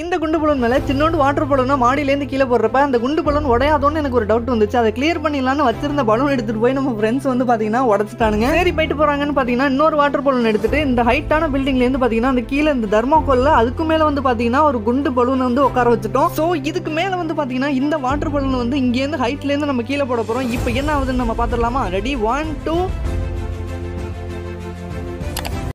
இந்த குண்டு பலூன் மேலே சின்னோண்டு வாட்டர் பலூனை மாடியிலேருந்து கீழே போடுறப்ப அந்த குண்டு பலூன் உடையாதோன்னு எனக்கு ஒரு டவுட் வந்துச்சு. அதை கிளியர் பண்ணிடலாம்னு வச்சிருந்த பலூன் எடுத்துகிட்டு போய் நம்ம ஃப்ரெண்ட்ஸ் வந்து பார்த்தீங்கன்னா உடச்சிட்டானுங்க. சரி போயிட்டு போகிறாங்கன்னு பார்த்தீங்கன்னா இன்னொரு வாட்டர் பலூன் எடுத்துட்டு இந்த ஹைட்டான பில்டிங்லேருந்து பார்த்தீங்கன்னா அந்த கீழே இந்த தர்மாக்கோலில் அதுக்கு மேலே வந்து பார்த்தீங்கன்னா ஒரு குண்டு பலூன் வந்து உட்கார வச்சுட்டோம். ஸோ இதுக்கு மேலே வந்து பார்த்தீங்கன்னா இந்த வாட்டர் பலூன் வந்து இங்கேருந்து ஹைட்லேருந்து நம்ம கீழே போட போகிறோம் இப்போ என்ன ஆகுதுன்னு நம்ம பார்த்துடலாமா ரெடி ஒன் டூ